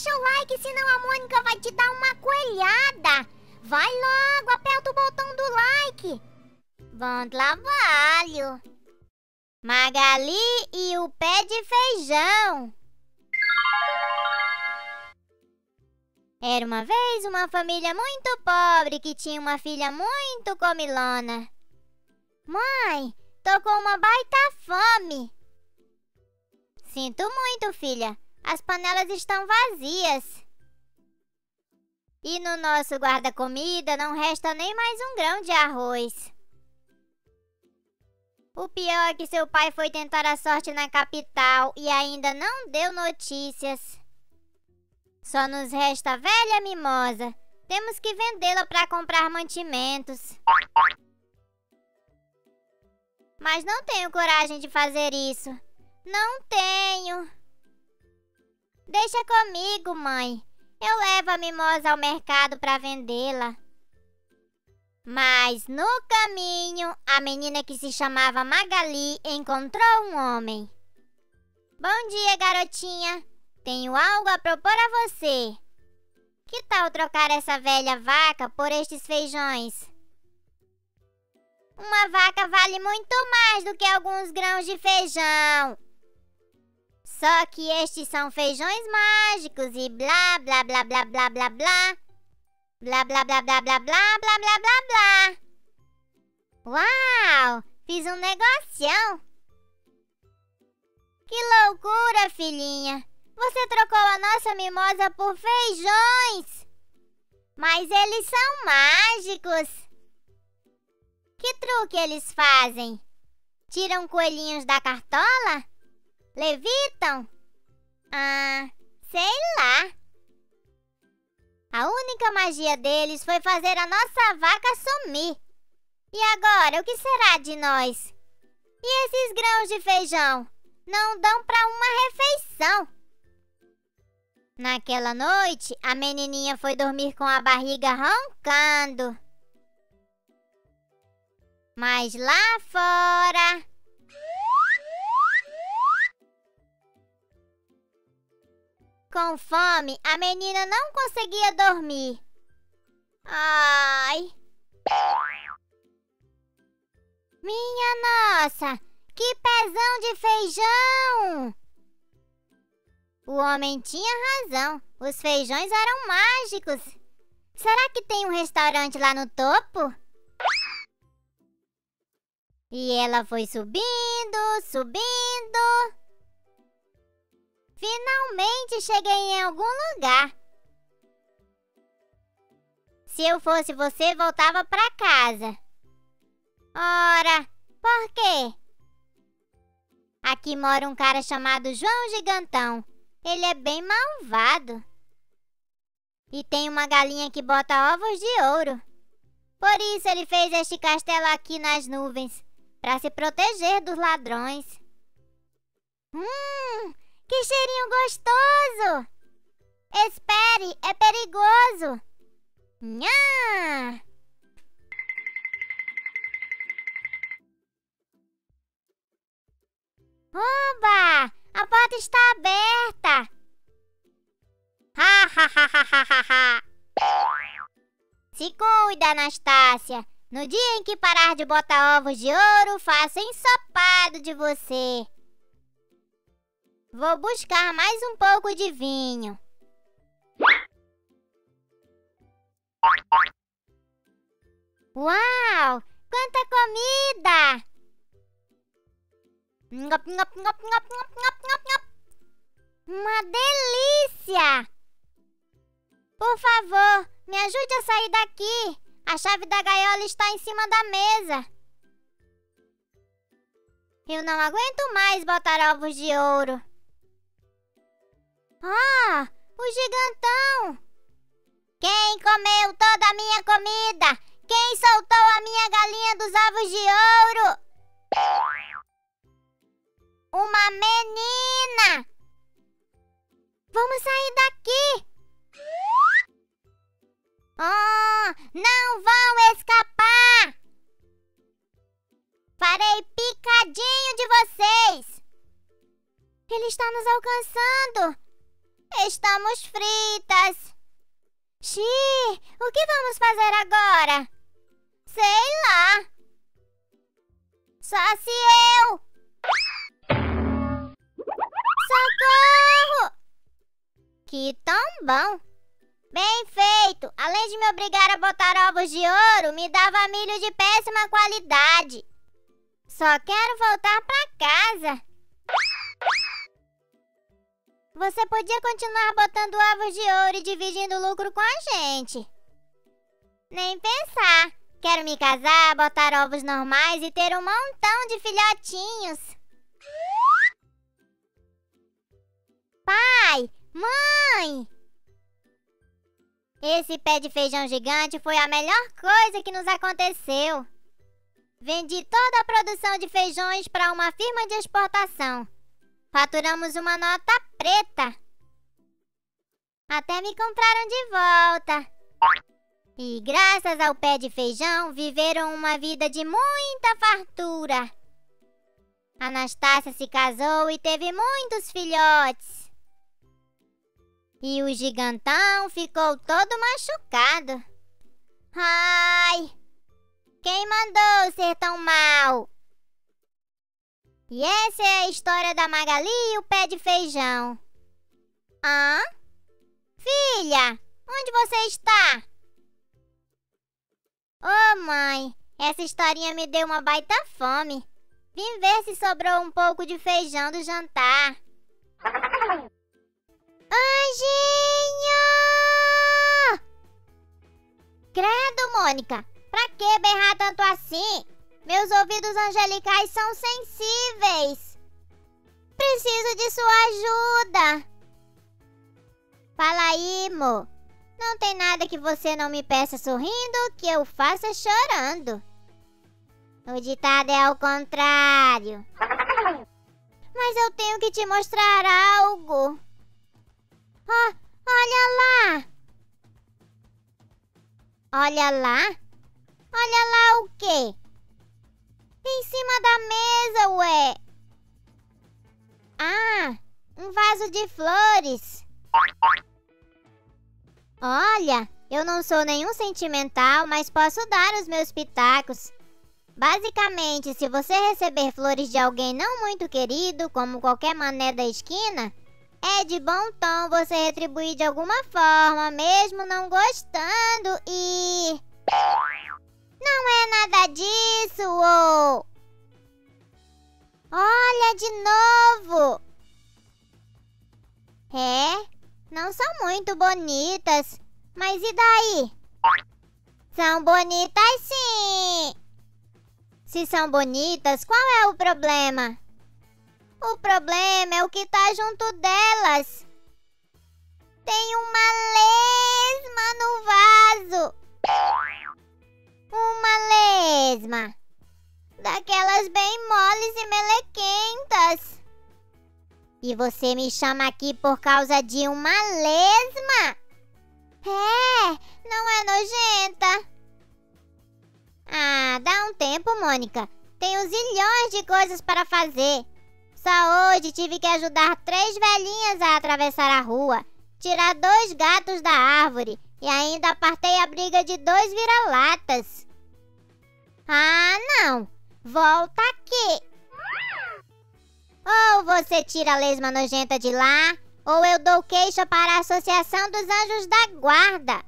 deixa o like, senão a Mônica vai te dar uma coelhada. Vai logo, aperta o botão do like. Bom trabalho. Magali e o pé de feijão. Era uma vez uma família muito pobre que tinha uma filha muito comilona. Mãe, tô com uma baita fome. Sinto muito, filha. As panelas estão vazias. E no nosso guarda-comida não resta nem mais um grão de arroz. O pior é que seu pai foi tentar a sorte na capital e ainda não deu notícias. Só nos resta a velha mimosa. Temos que vendê-la para comprar mantimentos. Mas não tenho coragem de fazer isso. Não tenho. Deixa comigo, mãe. Eu levo a mimosa ao mercado para vendê-la. Mas no caminho, a menina que se chamava Magali encontrou um homem. Bom dia, garotinha. Tenho algo a propor a você. Que tal trocar essa velha vaca por estes feijões? Uma vaca vale muito mais do que alguns grãos de feijão. Só que estes são feijões mágicos e blá blá blá blá blá blá blá. Blá blá blá blá blá blá blá blá blá blá. Uau! Fiz um negocião. Que loucura, filhinha! Você trocou a nossa mimosa por feijões! Mas eles são mágicos! Que truque eles fazem? Tiram coelhinhos da cartola? Levitam? Ah, sei lá. A única magia deles foi fazer a nossa vaca sumir. E agora, o que será de nós? E esses grãos de feijão? Não dão para uma refeição. Naquela noite, a menininha foi dormir com a barriga roncando. Mas lá fora. Com fome, a menina não conseguia dormir. Ai! Minha nossa! Que pezão de feijão! O homem tinha razão. Os feijões eram mágicos. Será que tem um restaurante lá no topo? E ela foi subindo, subindo. Finalmente cheguei em algum lugar. Se eu fosse você, voltava para casa. Ora, por quê? Aqui mora um cara chamado João Gigantão. Ele é bem malvado. E tem uma galinha que bota ovos de ouro. Por isso ele fez este castelo aqui nas nuvens, para se proteger dos ladrões. Hum, que cheirinho gostoso! Espere, é perigoso. Nhã! Oba! A porta está aberta! Ha, ha, ha, ha, ha, ha. Se cuida, Anastácia! No dia em que parar de botar ovos de ouro, faço ensopado de você. Vou buscar mais um pouco de vinho. Uau! Quanta comida! Uma delícia! Por favor, me ajude a sair daqui. A chave da gaiola está em cima da mesa. Eu não aguento mais botar ovos de ouro. Ah, o gigantão! Quem comeu toda a minha comida? Quem soltou a minha galinha dos ovos de ouro? Uma menina! Vamos sair daqui! Oh, não vão escapar! Farei picadinho de vocês! Ele está nos alcançando! Estamos fritas. Xi, o que vamos fazer agora? Sei lá. Só se eu. Socorro! Que tão bom! Bem feito! Além de me obrigar a botar ovos de ouro, me dava milho de péssima qualidade. Só quero voltar para casa. Você podia continuar botando ovos de ouro e dividindo lucro com a gente. Nem pensar. Quero me casar, botar ovos normais e ter um montão de filhotinhos. Pai! Mãe! Esse pé de feijão gigante foi a melhor coisa que nos aconteceu. Vendi toda a produção de feijões para uma firma de exportação. Faturamos uma nota preta. Até me compraram de volta. E graças ao pé de feijão, viveram uma vida de muita fartura. Anastácia se casou e teve muitos filhotes. E o gigantão ficou todo machucado. Ai! Quem mandou ser tão mal? E essa é a história da Magali e o pé de feijão. Hã? Filha, onde você está? Ô oh, mãe, essa historinha me deu uma baita fome. Vim ver se sobrou um pouco de feijão do jantar. Anjinho! Credo, Mônica! Pra que berrar tanto assim? Meus ouvidos angelicais são sensíveis. Preciso de sua ajuda. Fala aí, Mo. Não tem nada que você não me peça sorrindo que eu faça chorando. O ditado é ao contrário. Mas eu tenho que te mostrar algo. Oh, olha lá! Olha lá? Olha lá o quê? Em cima da mesa, ué! Ah, um vaso de flores. Olha, eu não sou nenhum sentimental, mas posso dar os meus pitacos. Basicamente, se você receber flores de alguém não muito querido, como qualquer mané da esquina, é de bom tom você retribuir de alguma forma, mesmo não gostando e. Não é nada disso, ô! De novo! É, não são muito bonitas, mas e daí? São bonitas sim! Se são bonitas, qual é o problema? O problema é o que tá junto delas. Tem uma lesma no vaso. Uma lesma. Daquelas bem moles e melequentas. E você me chama aqui por causa de uma lesma? É, não é nojenta. Ah, dá um tempo, Mônica. Tenho zilhões de coisas para fazer. Só hoje tive que ajudar três velhinhas a atravessar a rua, tirar dois gatos da árvore e ainda apartei a briga de dois vira-latas. Ah, não! Volta aqui! Ou você tira a lesma nojenta de lá, ou eu dou queixa para a Associação dos Anjos da Guarda.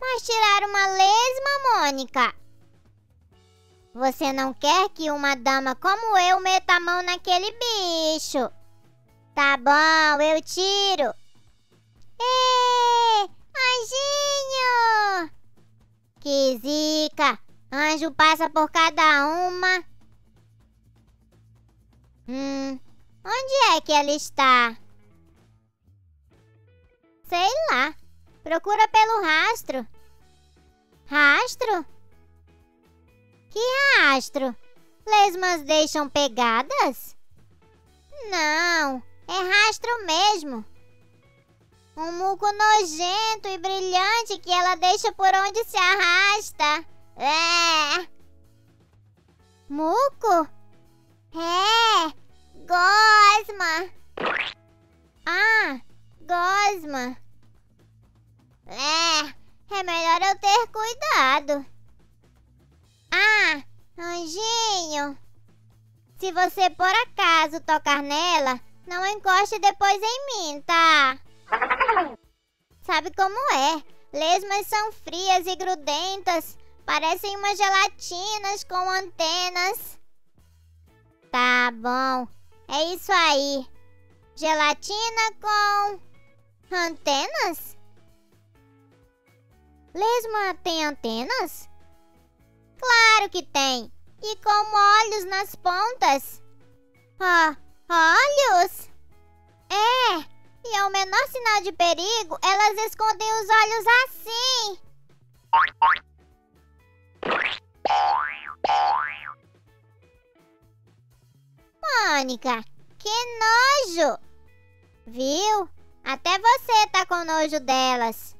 Mas tirar uma lesma, Mônica? Você não quer que uma dama como eu meta a mão naquele bicho? Tá bom, eu tiro. Ê, anjinho! Que zica! Anjo passa por cada uma. Hum, onde é que ela está? Sei lá. Procura pelo rastro. Rastro? Que rastro? Lesmas deixam pegadas? Não, é rastro mesmo. Um muco nojento e brilhante que ela deixa por onde se arrasta. É. Muco? É. Gosma. Ah, gosma. É, é melhor eu ter cuidado. Ah, anjinho. Se você por acaso tocar nela, não encoste depois em mim, tá? Sabe como é? Lesmas são frias e grudentas. Parecem umas gelatinas com antenas. Tá bom. É isso aí. Gelatina com antenas? Lesma tem antenas? Claro que tem. E com olhos nas pontas. Ah, olhos? É. E ao menor sinal de perigo, elas escondem os olhos assim. Mônica, que nojo! Viu? Até você tá com nojo delas.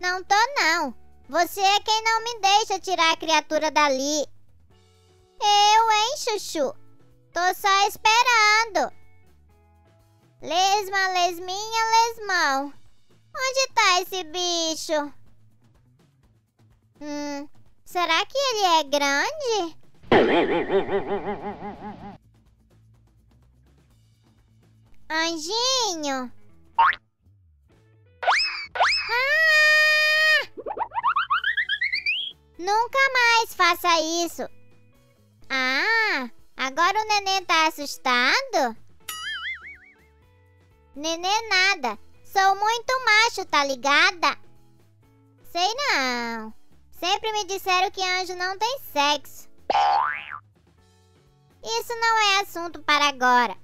Não tô não. Você é quem não me deixa tirar a criatura dali. Eu, hein, Chuchu? Tô só esperando. Lesma, lesminha, lesmão. Onde tá esse bicho? Hum, será que ele é grande? Anjinho! Ah! Nunca mais faça isso! Ah, agora o neném tá assustado? Nenê nada, sou muito macho, tá ligada? Sei não. Sempre me disseram que anjo não tem sexo. Isso não é assunto para agora.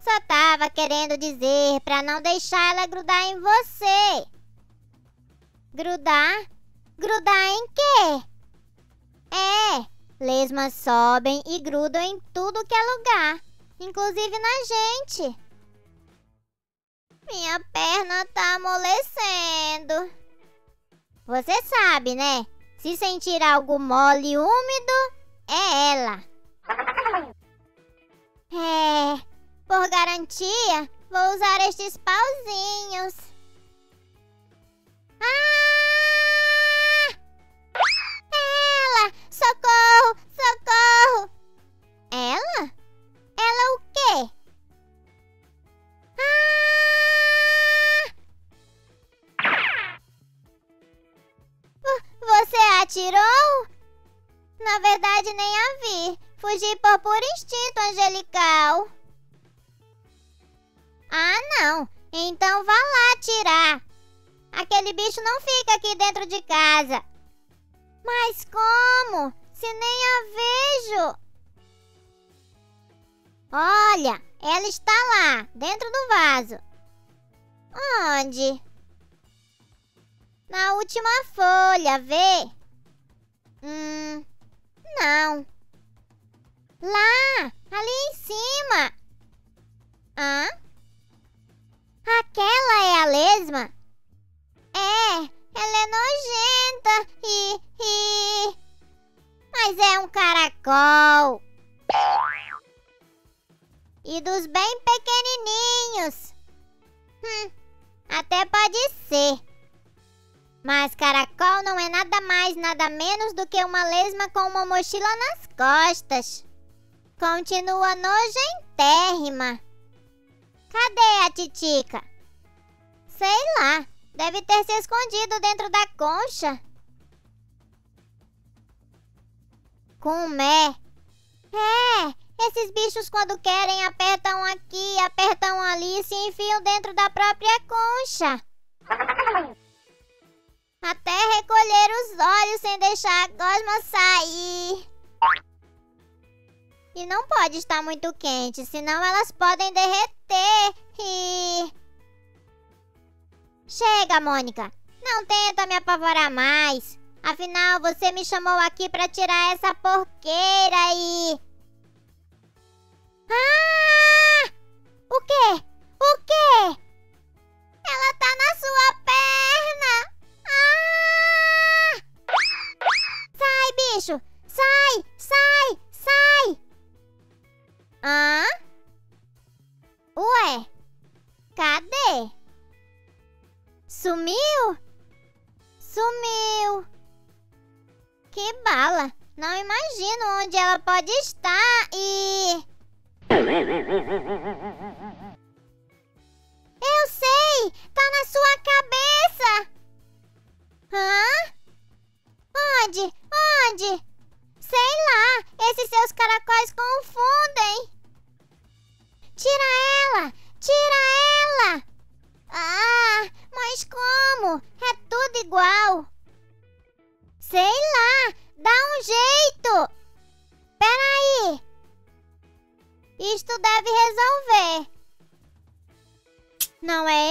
Só tava querendo dizer para não deixar ela grudar em você. Grudar? Grudar em quê? É, lesmas sobem e grudam em tudo que é lugar, inclusive na gente. Minha perna tá amolecendo. Você sabe, né? Se sentir algo mole e úmido, é ela. É, por garantia, vou usar estes pauzinhos. Ah! Atirou? Na verdade, nem a vi. Fugi por puro instinto angelical. Ah, não. Então vá lá atirar. Aquele bicho não fica aqui dentro de casa. Mas como? Se nem a vejo. Olha, ela está lá, dentro do vaso. Onde? Na última folha, vê? Hum, não. Lá, ali em cima. Hã? Aquela é a lesma? É, ela é nojenta e, e... Mas é um caracol. E dos bem pequenininhos. Hum, até pode ser. Mas caracol não é nada mais, nada menos do que uma lesma com uma mochila nas costas. Continua nojentérrima. Cadê a titica? Sei lá, deve ter se escondido dentro da concha. Comé. É, esses bichos quando querem apertam aqui, apertam ali e se enfiam dentro da própria concha. Até recolher os olhos sem deixar a gosma sair. E não pode estar muito quente, senão elas podem derreter e... Chega, Mônica. Não tenta me apavorar mais. Afinal, você me chamou aqui para tirar essa porqueira e... Ah!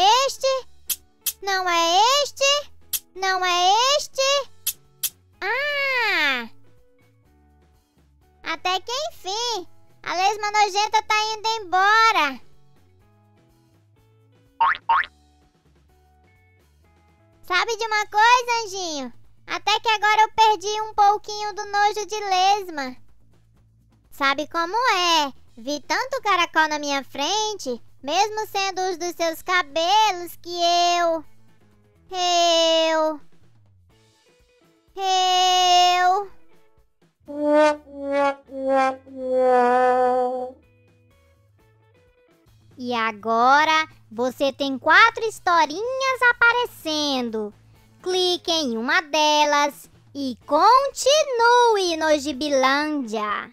É este? Não é este? Não é este? Ah! Até que enfim! A lesma nojenta tá indo embora! Sabe de uma coisa, Anjinho? Até que agora eu perdi um pouquinho do nojo de lesma. Sabe como é? Vi tanto caracol na minha frente mesmo sendo os dos seus cabelos que eu. Eu. Eu. E agora você tem quatro historinhas aparecendo. Clique em uma delas e continue no Gibilândia.